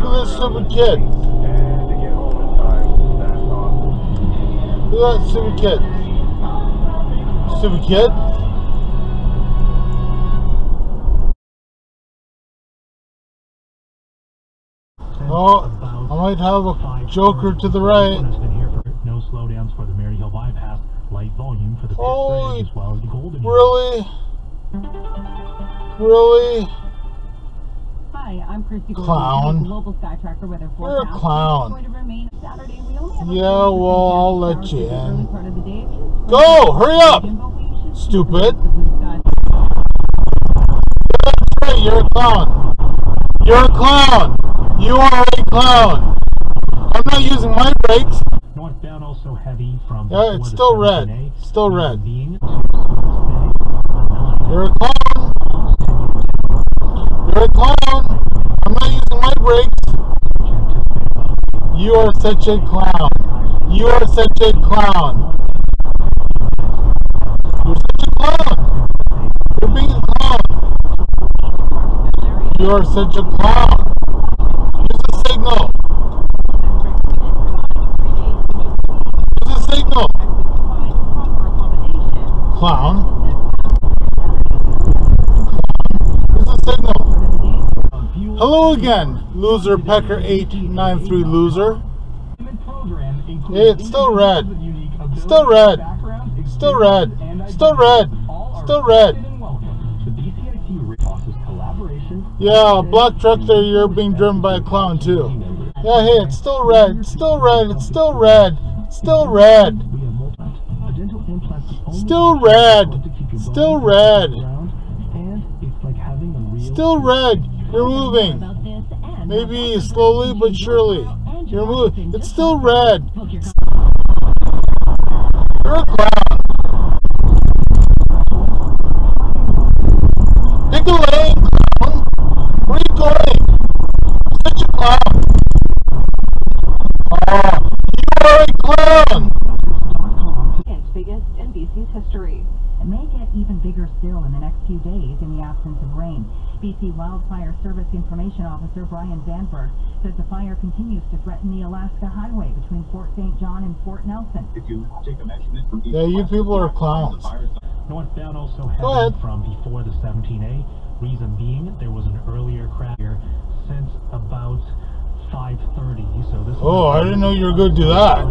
Look at this stupid kid. Look at that stupid kid. Stupid kid. Oh, I might have a joker to the right. No slowdowns for the Maryhill bypass. Light volume for the Holy- as well as the Golden. Really? Really? Hi, I'm Christy Clown. Global Sky Tracker weather You're a clown. Going to remain Saturday. We only Yeah, well, I'll let you for the in. early part of the day. Go, hurry up, Jimbo, we should see stupid. the blue skies. That's right, you're a clown. You're a clown. You are a clown. I'm not using my brakes. Northbound also heavy from Yeah, it's still red. 17A, Still red. Being to Bay, You're a clown. You're a clown. Brakes. You are such a clown. You are such a clown. You're such a clown. You're being a clown. You are such a clown. Use a signal. Use a signal. Clown. Use a signal. on fuel Hello again, loser pecker 893 loser. it's still red. Still red. Still red. Still red. Still red. Yeah, black truck there, you're being driven by a clown too. Yeah, hey, it's still red. It's still red. It's still red. It's still red. Still red. Still red. a real Still red. You're moving. And Maybe slowly but surely. You're moving. It's still red. You're a clown. Pick a lane, clown. Where are you going? Such a clown. Oh, you are a clown. It's biggest in BC's history. It may get even bigger still in the next few days in the absence of rain. BC Wildfire Service Information Officer Brian Zandberg says the fire continues to threaten the Alaska Highway between Fort St. John and Fort Nelson. If you take a measurement from Yeah, you people are clowns. Northbound also Go heading from before the 17A. Reason being, there was an earlier crash here since about 5:30. So this. Oh, I didn't know you were going to do that.